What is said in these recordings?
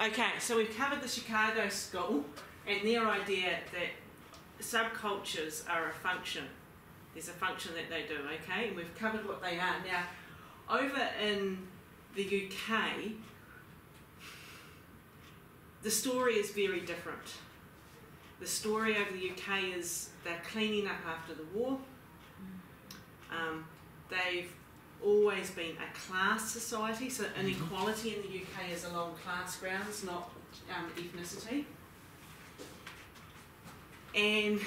Okay, so we've covered the Chicago School and their idea that subcultures are a function. There's a function that they do, okay? And we've covered what they are. Now, over in the UK, the story is very different. The story over the UK is they're cleaning up after the war. Um, they've always been a class society, so inequality in the UK is along class grounds, not um, ethnicity. And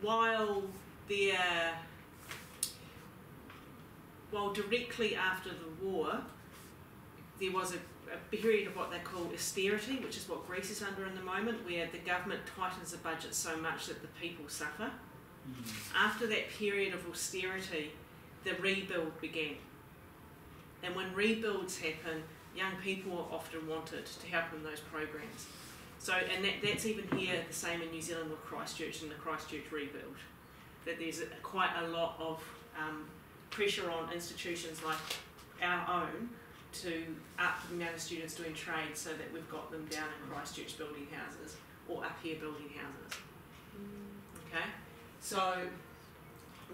while there, while directly after the war, there was a, a period of what they call austerity, which is what Greece is under in the moment, where the government tightens the budget so much that the people suffer. After that period of austerity, the rebuild began. And when rebuilds happen, young people are often wanted to help in those programs. So, and that, that's even here the same in New Zealand with Christchurch and the Christchurch rebuild. That there's a, quite a lot of um, pressure on institutions like our own to up the amount of students doing trade so that we've got them down in Christchurch building houses or up here building houses. Okay? So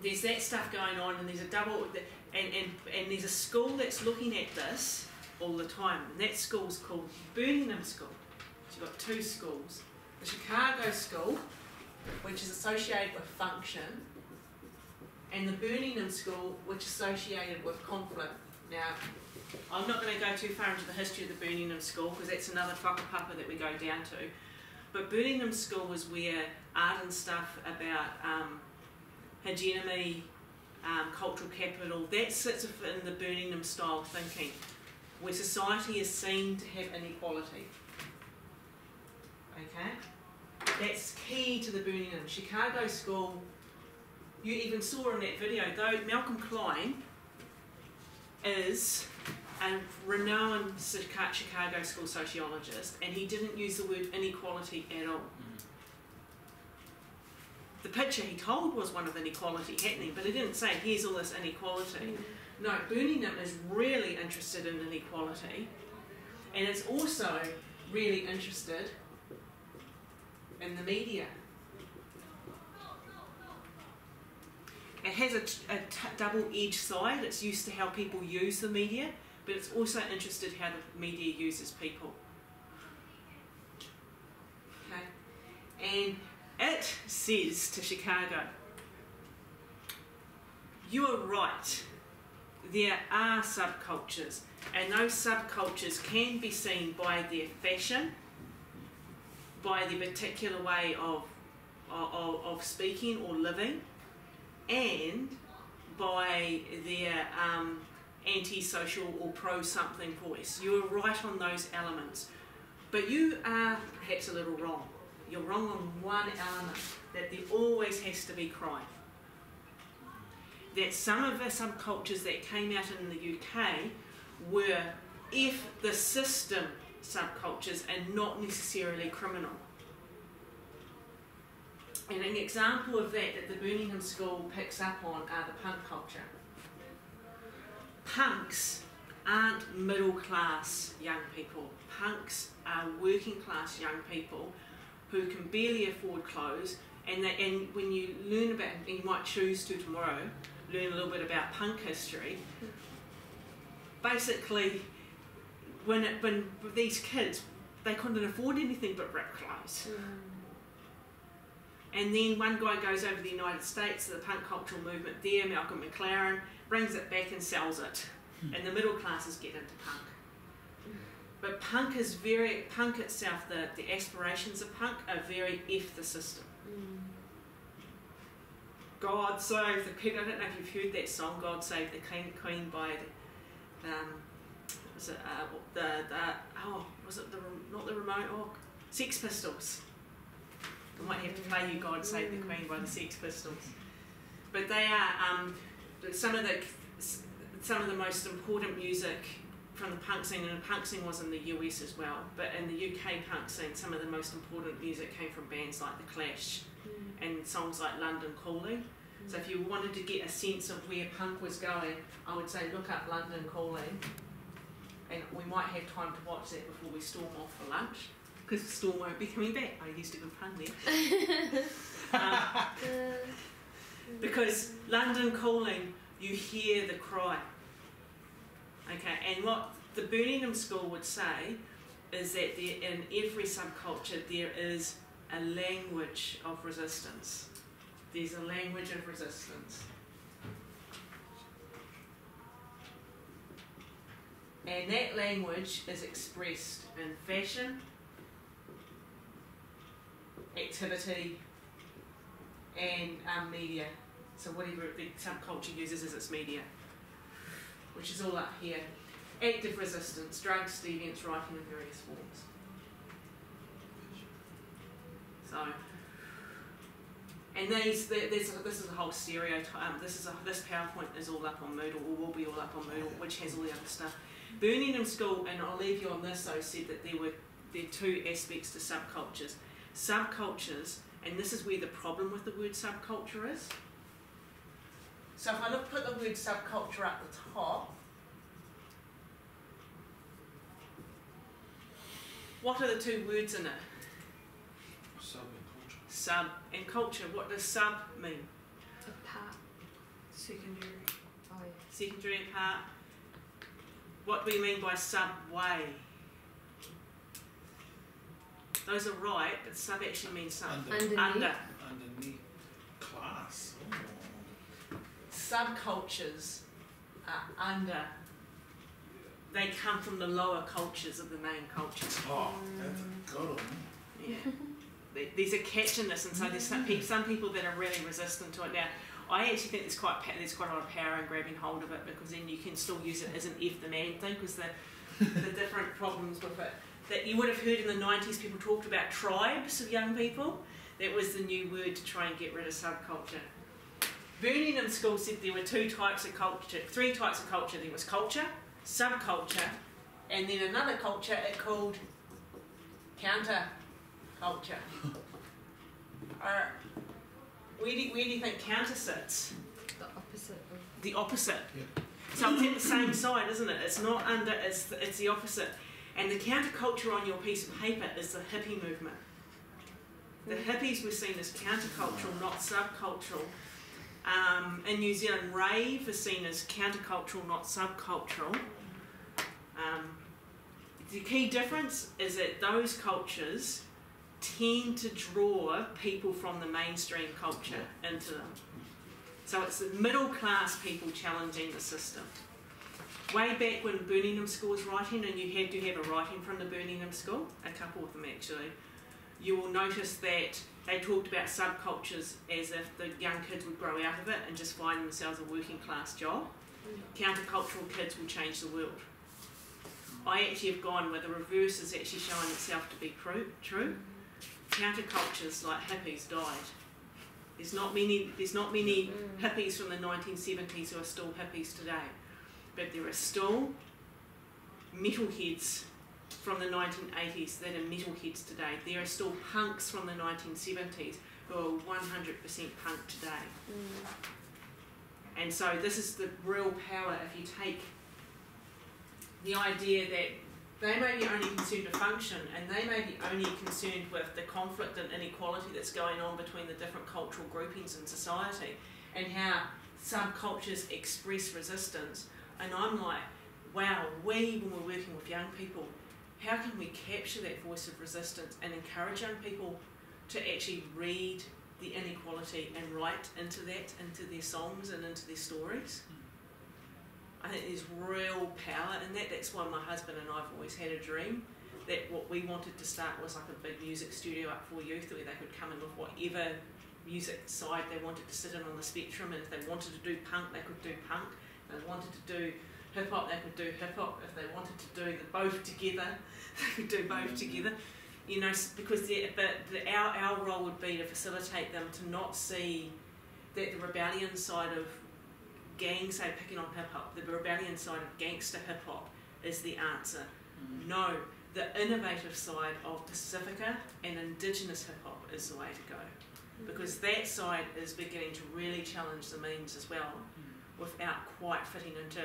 there's that stuff going on, and there's a double, and, and, and there's a school that's looking at this all the time, and that school's called Birmingham School. So you've got two schools the Chicago School, which is associated with function, and the Birmingham School, which is associated with conflict. Now, I'm not going to go too far into the history of the Birmingham School because that's another whakapapa that we go down to. But Birmingham School was where art and stuff about um, hegemony, um, cultural capital, that sits in the Birmingham style thinking, where society is seen to have inequality. Okay? That's key to the Birmingham. Chicago School, you even saw in that video, though Malcolm Klein is a renowned Chicago School sociologist, and he didn't use the word inequality at all. Mm. The picture he told was one of inequality happening, but he didn't say, here's all this inequality. Mm. No, Birmingham is really interested in inequality, and it's also really interested in the media. It has a, a t- double-edged side. It's used to how people use the media, but it's also interested how the media uses people. Okay, and it says to Chicago, "You are right. There are subcultures, and those subcultures can be seen by their fashion, by their particular way of of, of speaking or living." and by their um, anti-social or pro-something voice. You are right on those elements, but you are perhaps a little wrong. You're wrong on one element that there always has to be crime. That some of the subcultures that came out in the UK were if the system subcultures and not necessarily criminal. And an example of that that the Birmingham School picks up on are the punk culture. Punks aren't middle class young people. Punks are working class young people who can barely afford clothes. And, that, and when you learn about, and you might choose to tomorrow, learn a little bit about punk history. Basically, when, it, when these kids, they couldn't afford anything but rip clothes. Mm and then one guy goes over to the United States, the punk cultural movement there, Malcolm McLaren, brings it back and sells it. Hmm. And the middle classes get into punk. But punk is very, punk itself, the, the aspirations of punk are very F the system. Mm. God save the queen. I don't know if you've heard that song, God Save the King, Queen by the, um, was it, uh, the, the, oh, was it the, not the remote, oh, Sex Pistols. Have to play you God Save the Queen by the Sex Pistols. But they are um, some of the some of the most important music from the punk scene, and the punk scene was in the US as well. But in the UK punk scene, some of the most important music came from bands like The Clash mm. and songs like London Calling. Mm. So if you wanted to get a sense of where punk was going, I would say look up London Calling and we might have time to watch that before we storm off for lunch because the Storm won't be coming back. I used a good pun there. um, because London calling, you hear the cry. Okay, and what the Birmingham School would say is that there, in every subculture there is a language of resistance. There's a language of resistance. And that language is expressed in fashion, activity, and um, media. So whatever the subculture uses as its media, which is all up here. Active resistance, drugs, deviance, writing in various forms. So, and these, there's, this is a whole stereotype. Um, this is a, this PowerPoint is all up on Moodle, or will be all up on Moodle, which has all the other stuff. Birmingham School, and I'll leave you on this though, said that there were there are two aspects to subcultures. Subcultures, and this is where the problem with the word subculture is. So if I look, put the word subculture at the top, what are the two words in it? Sub and culture. Sub and culture. What does sub mean? Apart. Secondary. Oh yeah. Secondary and part. What do we mean by subway? Those are right, but sub actually means sub. Under, Underneath. Under. underneath class. Oh. Subcultures are under. They come from the lower cultures of the main culture. Oh, that's a good one. Yeah. There- There's a catch in this, and so there's some people, some people that are really resistant to it. Now, I actually think there's quite pa- there's quite a lot of power in grabbing hold of it because then you can still use it as an F the man thing because the the different problems with it that you would have heard in the 90s people talked about tribes of young people. That was the new word to try and get rid of subculture. Birmingham School said there were two types of culture, three types of culture. There was culture, subculture, and then another culture it called counter culture. Uh, where, do, where do you think counter sits? The opposite. The opposite. Yep. So it's at the same side, isn't it? It's not under, it's the, it's the opposite. And the counterculture on your piece of paper is the hippie movement. The hippies were seen as countercultural, not subcultural. Um, in New Zealand, rave is seen as countercultural, not subcultural. Um, the key difference is that those cultures tend to draw people from the mainstream culture into them. So it's the middle class people challenging the system. Way back when Birmingham School was writing, and you had to have a writing from the Birmingham School, a couple of them actually, you will notice that they talked about subcultures as if the young kids would grow out of it and just find themselves a working class job. Mm. Countercultural kids will change the world. I actually have gone where the reverse is actually showing itself to be true. true. Countercultures like hippies died. There's not many. There's not many mm. hippies from the 1970s who are still hippies today, but there are still metalheads from the 1980s that are metalheads today. There are still punks from the 1970s who are 100% punk today. Mm. And so this is the real power if you take the idea that they may be only concerned with function and they may be only concerned with the conflict and inequality that's going on between the different cultural groupings in society and how subcultures express resistance. And I'm like, wow, we, when we're working with young people, how can we capture that voice of resistance and encourage young people to actually read the inequality and write into that, into their songs and into their stories? I think there's real power in that. That's why my husband and I've always had a dream that what we wanted to start was like a big music studio up for youth where they could come in with whatever music side they wanted to sit in on the spectrum and if they wanted to do punk they could do punk. They wanted to do hip hop they could do hip hop. If they wanted to do the both together they could do both mm. together. You know, because the, but the, our, our role would be to facilitate them to not see that the rebellion side of gang, say picking on hip hop, the rebellion side of gangster hip hop is the answer. Mm. No, the innovative side of Pasifika and Indigenous hip hop is the way to go. Mm. Because that side is beginning to really challenge the means as well without quite fitting into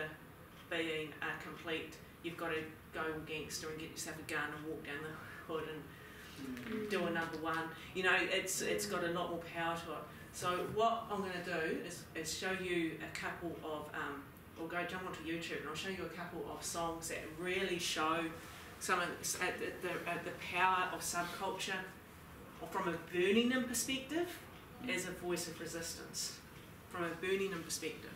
being a complete you've got to go gangster and get yourself a gun and walk down the hood and Mm. do a number one. You know, it's it's got a lot more power to it. So what I'm going to do is, is show you a couple of, um, or go jump onto YouTube and I'll show you a couple of songs that really show some of the, the, the, the power of subculture or from a Birmingham perspective as a voice of resistance. From a Birmingham perspective.